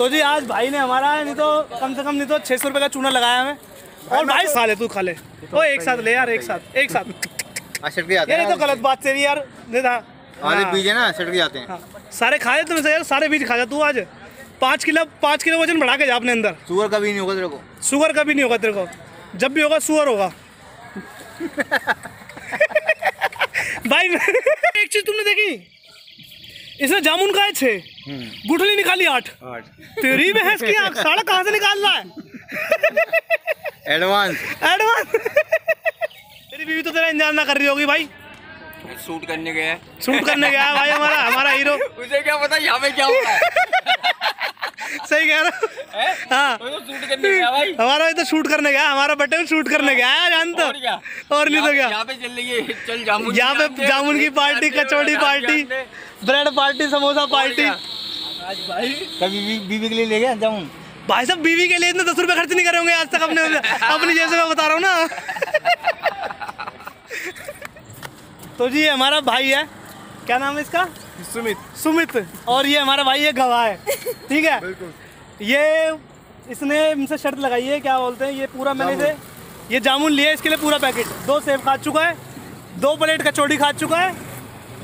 तो जी आज भाई ने हमारा नहीं तो कम से कम नहीं तो छह सौ रुपये का चूना लगाया हमें। और भाई खा ले तू खा ले। ओ एक साथ ले यार एक साथ एक साथ। ये हैं तो गलत बात तेरी यार नहीं था। आधे हाँ, बीज है ना सट जाते हैं। हाँ। सारे खाए तुमने से यार सारे बीज खा जा तू आज। पाँच किलो पाँच किलो वज़न बढ़ा के जा अपने अंदर। शुगर कभी नहीं होगा तेरे को। शुगर कभी नहीं होगा तेरे को। जब भी होगा शुगर होगा। भाई एक चीज़ तुमने देखी? इसने जामुन खाए छे गुठली निकाली आठ। आठ। तेरी बहस की आँख साड़ा कहाँ से निकाल रहा है? एडवांस एडवांस तेरी बीवी तो तेरा इंतज़ार ना कर रही होगी भाई। शूट करने गया है। शूट करने गया है भाई हमारा हमारा हीरो। उसे क्या पता यहाँ पे क्या हुआ है। सही कह रहा हूँ। हाँ? तो शूट करने गया हमारा ये तो शूट करने गया हमारा बटन शूट करने गया है जान तो। और नहीं तो क्या? यहाँ पे चल रही है चल जामुन यहाँ पे जामुन की party kachori party bread party samosa party. आज भाई। कभी बीवी के लिए ले गया जाऊँ भाई साहब बीवी के लिए इतने दस रुपए खर्च नहीं करे होंगे आज तक अपने अपनी जैसे मैं बता रहा हूँ ना। तो जी हमारा भाई है। क्या नाम है इसका? सुमित सुमित। और ये हमारा भाई ये गवाह है। ठीक है? ये इसने इनसे शर्त लगाई है क्या बोलते हैं ये पूरा मैंने से ये जामुन लिया इसके लिए पूरा पैकेट। दो सेब खा चुका है दो प्लेट कचौड़ी खा चुका है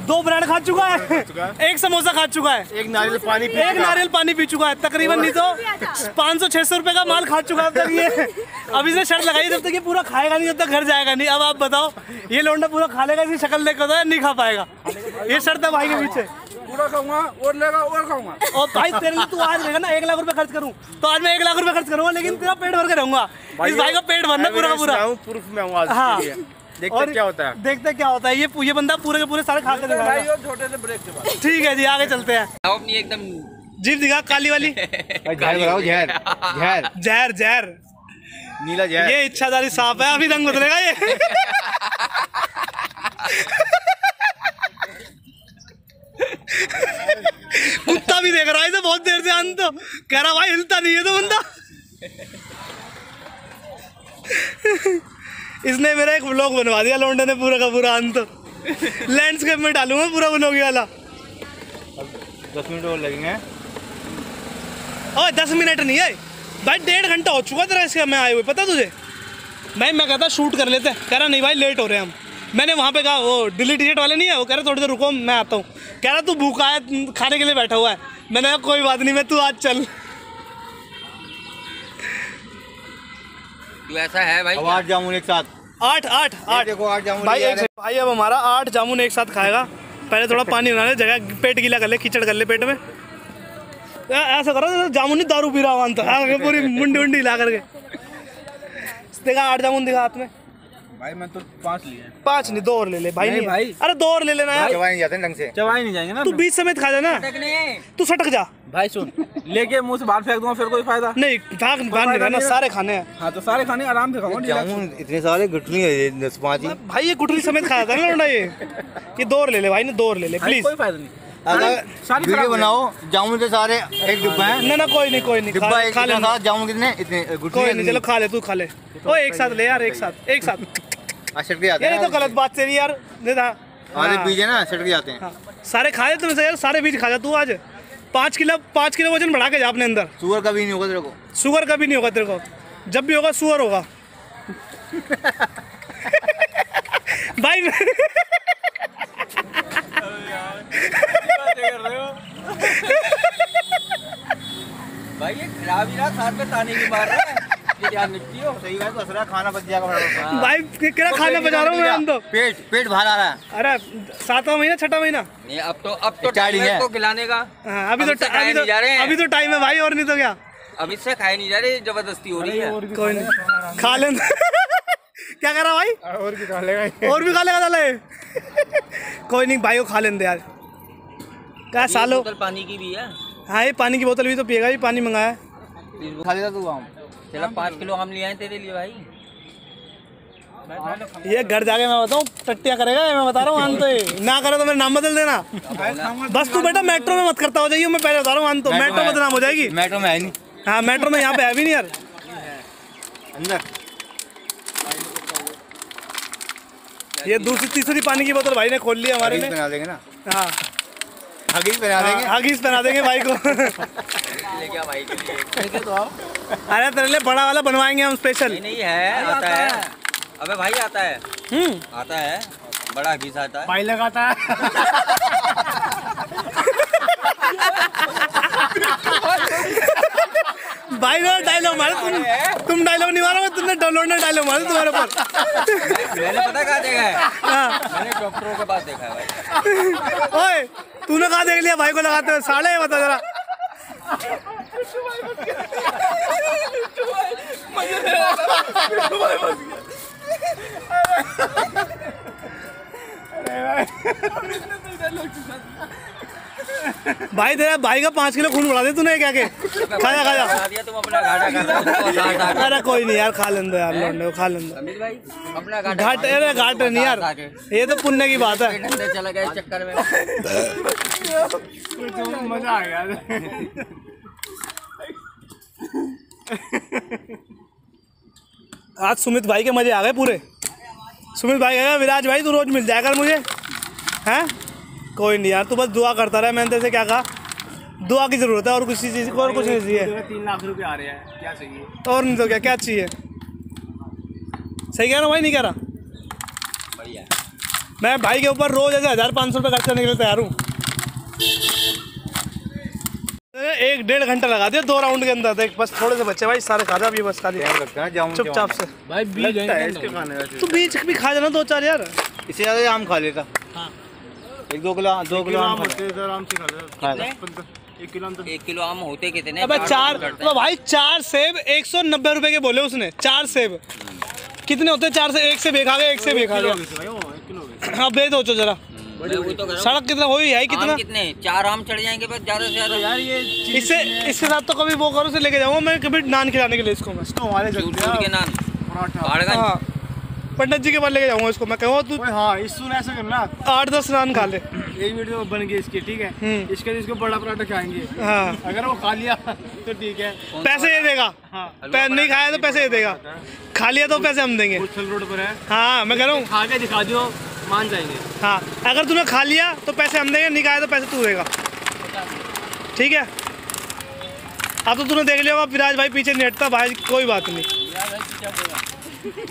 दो ब्रेड खा चुका है एक समोसा खा चुका है। एक नारियल पानी पी एक नारियल पानी पी चुका है तकरीबन नहीं तो पाँच सौ छह सौ रुपए का माल खा चुका है अब तक ये। अब इसने शर्त लगाई जब तक ये पूरा खाएगा नहीं जब तक घर जाएगा नहीं। अब आप बताओ ये लौंडा पूरा खा लेगा इसकी शक्ल देख कर नहीं खा पाएगा। ये शर्त है भाई के पीछे। पूरा खाऊँगा और लेगा और खाऊँगा। और भाई तेरे तू आज लेगा ना एक लाख रुपए खर्च करूँ। तो आज मैं एक लाख रुपए खर्च करूँगा लेकिन तेरा पेट भर के रहूँगा। इस भाई का पेट भरना पूरा पूरा। प्रूफ में हूँ आज हाँ। के लिए। देखते और क्या होता है। देखते क्या होता है। ये ये बंदा पूरे के पूरे सारे खा के भाई दिखाएगा और छोटे से ब्रेक के बाद। ठीक है जी आगे चलते हैं। अपनी एकदम जीप दिखा काली वाली। जहर जहर। जहर। जहर जहर। नीला जहर। ये इच्छाधारी सांप है अभी रंग बदलेगा ये। कुत्ता भी देख रहा है इसे बहुत देर से अंत तो कह रहा भाई हिलता नहीं है तो बंदा। इसने मेरा एक ब्लॉग बनवा दिया लौंडे ने पूरा का पूरा अंत। लैंडस्केप में डालूँगा पूरा व्लॉग वाला। दस मिनट और लगेंगे। ओए दस मिनट नहीं है। भाई डेढ़ घंटा हो चुका तेरा इसका मैं आए हुए पता तुझे? भाई मैं कहता शूट कर लेते कह रहा नहीं भाई लेट हो रहे हैं हम। मैंने वहाँ पे कहा वो दिल्ली टिकट वाले नहीं है? वो कह रहे थोड़ी देर रुको मैं आता हूँ। कह रहा तू भूखा है खाने के लिए बैठा हुआ है। मैंने कहा कोई बात नहीं मैं तू आज चल। तू ऐसा है भाई? अब आठ जामुन एक साथ। आठ आठ आठ। देखो आठ जामुन भाई एक भाई अब हमारा आठ जामुन एक साथ खाएगा। पहले थोड़ा पानी बना ले जगह पेट गीला कर ले कीचड़ कर ले पेट में। ऐसा करो जैसे जामुन नहीं दारू पी रहा हुआ था पूरी मुंडी उंडी हिला करके। देखा आठ जामुन दिखा हाथ में। भाई मैं तो पाँच लिए पाँच नहीं दो और ले ले भाई नहीं नहीं भाई। अरे दो और ले लेना यार। चबाए नहीं जाते ढंग से। चबाई नहीं जाएँगे ना तू बीच समेत खा जाना तू सटक जा। भाई सुन लेके मुँह से बाहर फेंक दूँगा फिर कोई फ़ायदा? नहीं भाग भाग नहीं रहना सारे खाने हैं। हाँ तो सारे खाने आराम से खाऊँगा। इतने सारे गुठली है दस पाँच भाई ये गुठली समेत खाया था ना लौंडा ये ये दो और ले ले भाई ने दो और ले ले प्लीज़ कोई फ़ायदा नहीं। वीडियो बनाओ जामुन के सारे एक डिब्बा है। ना ना कोई नहीं कोई नहीं डिब्बा खा एक खा ले। जामुन कितने इतने कोई नहीं चलो खा ले तू खा ले। ओ एक साथ ले यार एक साथ एक साथ। सट के जाते ये हैं तो गलत बात यार। नहीं था आधे हाँ, बीज है ना सट के जाते हैं। हाँ। सारे खा ले तुमने यार सारे बीज खा जा तू आज। पाँच किलो पाँच किलो वज़न बढ़ा के जा अपने अंदर। शुगर कभी नहीं होगा तेरे को। शुगर कभी नहीं होगा तेरे को। जब भी होगा सुअर होगा। भाई भाई ये खराब ही रहा साथ में ताने की मार रहा है। ये ध्यान रखती हो खाना भाई बजा रहा हूँ मैं हम तो? पेट पेट आ रहा है। अरे सातवां महीना छठा महीना? नहीं अब तो अब तो टाइम है है। इसको खिलाने का। हाँ, अभी तो इससे अभी तो हैं। अभी तो टाइम है भाई और नहीं तो क्या? अब इससे खाए नहीं जा रहे ज़बरदस्ती हो रही है। कोई नहीं खा ले क्या कर रहा भाई? और भी खा लेगा और भी खा लेगा साले कोई नहीं भाई को खा लेंगे यार। क्या सालो? बोतल पानी की भी है। हाँ ये पानी की बोतल भी तो पिएगा भी पानी मंगाया है। खा लेता तू आम चलो पाँच किलो आम ले आए तेरे लिए भाई। ये घर जाके मैं बताऊँ टट्टिया करेगा मैं बता रहा हूँ आन तो ये। ना करे तो मेरा नाम बदल देना। बस तू बेटा मेट्रो में मत करता हो जाइए मैं पहले बता रहा हूँ आन तो मेट्रो बदनाम हो। जाएगी। मेट्रो में है नहीं। हाँ मेट्रो में यहाँ पे है भी नहीं यार। अंदर। ये दूसरी तीसरी पानी की बोतल भाई ने खोल ली हमारे लिए बना देंगे ना? हाँ। हगीज बना देंगे? हगीज पहना देंगे भाई को। ले भाई के लिए। तो आओ। अरे तेरे लिए बड़ा वाला बनवाएँगे हम स्पेशल नहीं नहीं है आता आता है। है। अबे भाई आता है। हम्म। आता है। बड़ा घिस आता है। भाई लगाता है। भाई ने डायलॉग मारा तुम तुम डायलॉग नहीं मारा तुमने डाउनलोड ने डायलॉग मारा तुम्हारे ऊपर। मैंने पता कहाँ देखा है? हाँ। मैंने डॉक्टरों के पास देखा है भाई। ओए तूने कहा देख लिया? भाई को लगाते हुए साले बता जरा। भाई तेरा भाई का पाँच किलो खून बढ़ा दे तूने क्या के? तुम अपना घाटा घाट आके। अरे कोई नहीं यार खा लें दो यार लौंडे खा लें दो अपना घाट अरे घाट नहीं यार ये तो पुण्य की बात है। चला गया चक्कर में। मज़ा आ गया। आज सुमित भाई के मज़े आ गए पूरे। सुमित भाई कहेगा विराज भाई तू रोज मिल जाएगा मुझे। हैं? कोई नहीं यार तू बस दुआ करता रहा मैंने तेरे क्या कहा? दुआ की ज़रूरत है और कुछ चीज़ को और कुछ नहीं चाहिए। तीन लाख रुपए आ रहे हैं क्या चाहिए? और नहीं तो क्या क्या चाहिए? सही कह रहा भाई नहीं कह रहा? बढ़िया। मैं भाई के ऊपर रोज ऐसे हज़ार पाँच सौ रुपये खर्च करने के लिए तैयार हूँ। एक डेढ़ घंटा लगा दिया दो राउंड के अंदर। देख बस थोड़े से बच्चे भाई सारे खा जा अभी बस खा दिया है चुपचाप से। भाई बीज है इसके खाने तू बीच भी खा जाना दो चार यार। इससे ज़्यादा आम खा लेता। एक दो किलो दो किलो आम खा लेता। आराम से खा लो ले। एक किलो तो एक किलो आम होते कितने? अबे चार तो भाई चार सेब एक सौ नब्बे रुपए के बोले उसने। चार सेब। कितने होते चार से एक से बेखा गया एक से बेखा गया। हो हाँ। बेच दो जरा। हैं। तो। सड़क कितना हो है कितना? कितने? चार आम चढ़ जाएँगे बस ज़्यादा से ज़्यादा। यार ये इससे इसके साथ तो कभी वो करो से लेके जाऊँगा मैं कभी नान खिलाने के लिए इसको मैं तो हमारे के नान। हाँ। पंडित जी के पास लेके जाऊँगा इसको मैं कहूँगा तू हाँ इस सुन ऐसा करना। आठ दस नान खा ले। एक वीडियो बन गई इसकी ठीक है? हम्म। इसके लिए इसको बड़ा पराठा खाएँगे। हाँ। अगर वो खा लिया तो ठीक है। पैसे ये देगा। हाँ। नहीं खाया तो पैसे ये देगा। खा लिया तो पैसे हम देंगे। रोड पर है। हाँ मैं कह रहा हूँ। खा के दिखा दियो। मान जाएँगे। हाँ अगर तूने खा लिया तो पैसे हम देंगे नहीं खाया तो पैसे तू देगा। ठीक है? अब तो तूने देख लिया होगा विराज भाई पीछे नहीं हटता भाई कोई बात नहीं।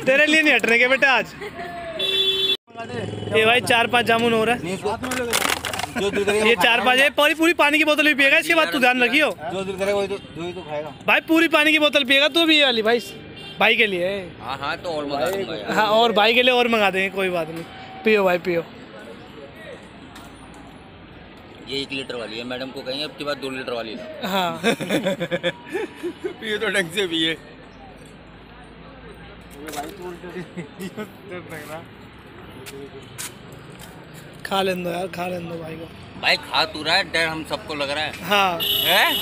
तेरे लिए नहीं हटने के बेटे आज। ये भाई चार पाँच जामुन हो रहा है। जो ये चार पाँच ये पूरी पूरी पानी की बोतल भी पिएगा इसके बाद तू ध्यान रखियो। जो दिल करेगा वही तो जो तो खाएगा भाई पूरी पानी की बोतल पिएगा तू भी ये वाली भाई। भाई के लिए। हाँ हाँ तो और मंगा हाँ और भाई के लिए और मंगा देंगे कोई बात नहीं। पियो भाई पियो ये एक लीटर वाली है मैडम को कहेंगे अब की बात दो लीटर वाली ला हाँ। पिए तो ढंग से पिए खा लें दो यार खा लें दो भाई को। भाई खा तू रहा है डर हम सबको लग रहा है। हाँ। हैं?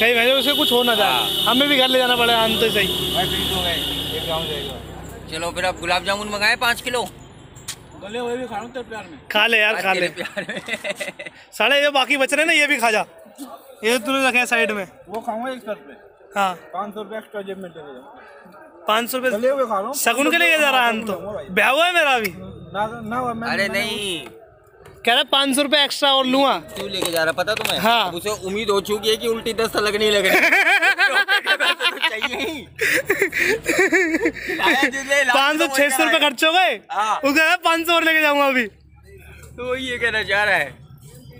कहीं वजह उसे कुछ हो ना जाए। हमें भी घर ले जाना पड़ेगा हम तो सही। भाई फ्रीज हो गए एक जाएगा। चलो फिर आप गुलाब जामुन मंगाए पाँच किलो? गले हुए भी खाना तेरे प्यार में। खा ले यार खा ले। प्यार में। साढ़े ये बाकी बच रहे ना ये भी खा जा। ये तूने रखे साइड में। वो खाऊँगा एक सौ रुपये हाँ। पाँच सौ रुपये एक्स्ट्रा जेब में चले पाँच सौ रुपये खा शगुन के लिए जा रहा है तो ब्याह हुआ है मेरा अभी? ना ना ना, अरे नहीं। कह रहा पाँच सौ रुपये एक्स्ट्रा और लूँगा। क्यों लेके जा रहा पता तुम्हें? हाँ। अब उसे उम्मीद हो चुकी है कि उल्टी दस्त लगने लग रही। चाहिए ही लाया जिसने, लाया पाँच सौ छह सौ रुपये खर्च हो गए? हाँ। उसका पाँच सौ और लेके जाऊँगा अभी। तो ये कहना चाह रहा है।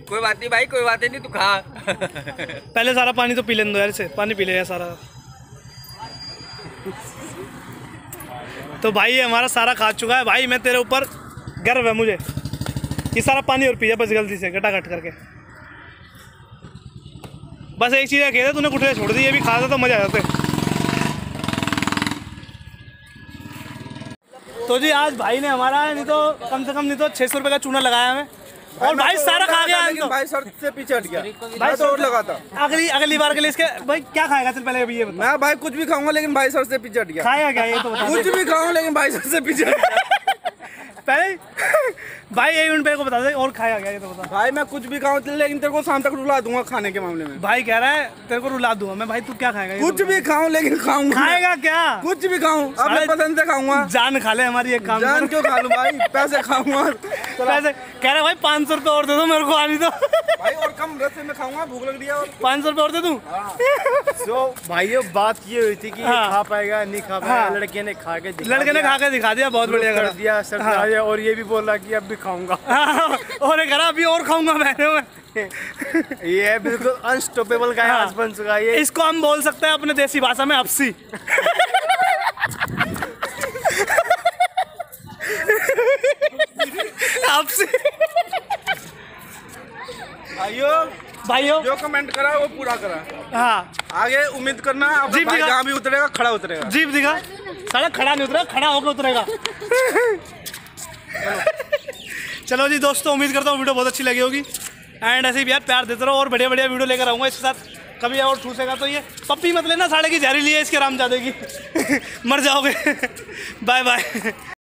कोई बात नहीं भाई कोई बात नहीं तू खा। पहले सारा पानी तो पी लेने दो यार से पानी पी लेगा सारा। तो भाई हमारा सारा खा चुका है। भाई मैं तेरे ऊपर गर्व है मुझे। ये सारा पानी और पी जा बस जल्दी से गटा गट करके। बस एक चीज़ कह दे तूने गुठलियाँ छोड़ दी ये भी खाता तो मज़ा आ जाते तो जी आज भाई ने हमारा नहीं तो कम से कम नहीं तो छः सौ रुपये का चूना लगाया हमें। और भाई सारा खा गया हम तो। भाई सर से पीछे हट गया। भाई तो और लगाता। अगली अगली बार के लिए इसके भाई क्या खाएगा चल पहले अभी ये बता। मैं भाई कुछ भी खाऊँगा लेकिन भाई सर से पीछे हट गया। खाएगा क्या ये तो बता कुछ भी खाऊँगा लेकिन भाई सर से पीछे हट गया। पहले भाई एक मिनट को बता दे और खाया गया ये तो बता। भाई मैं कुछ भी खाऊं लेकिन तेरे को शाम तक रुला दूँगा खाने के मामले में। भाई कह रहा है तेरे को रुला दूँगा मैं भाई तू क्या खाएगा कुछ तो कुछ भी खाऊं लेकिन खाऊँगा खाएगा क्या? कुछ भी खाऊं अपने पसंद से खाऊँगा। जान खा ले हमारी एक काम जान क्यों खा लूँ भाई? पैसे खाऊँगा। पैसे कह रहा भाई पाँच सौ रुपये और दे दो मेरे को आनी तो। भाई और कम रस्ते में खाऊँगा भूख लग रही है पाँच सौ रुपये और दे दूँ? तो भाइयों बात ये हुई थी कि हाँ। खा पाएगा नहीं खा पाएगा हाँ। लड़के ने खा के लड़के ने खा के दिखा दिया बहुत बढ़िया कर दिया सर हाँ। और ये भी बोल रहा कि अब भी खाऊँगा। हाँ, और करा अभी और खाऊँगा मैंने मैं। ये बिल्कुल अनस्टॉपेबल का हाँ। चुका है ये। इसको हम बोल सकते हैं अपने देसी भाषा में अपसी। अपसी भाइयों भाइयों। जो कमेंट करा वो पूरा करा। हाँ। आगे उम्मीद करना अब जी, भाई दिखा। जहाँ भी उतरेगा खड़ा उतरेगा। जीप दिखा। साला खड़ा नहीं उतरेगा खड़ा होकर उतरेगा। चलो जी दोस्तों उम्मीद करता हूँ वीडियो बहुत अच्छी लगी होगी। एंड ऐसे भी यार प्यार देते रहो और बढ़िया बढ़िया वीडियो लेकर आऊँगा इसके साथ। कभी और ठूसेगा तो ये पप्पी मत लेना साढ़े की जहरी लिए इसके राम जादे की। मर जाओगे। Bye bye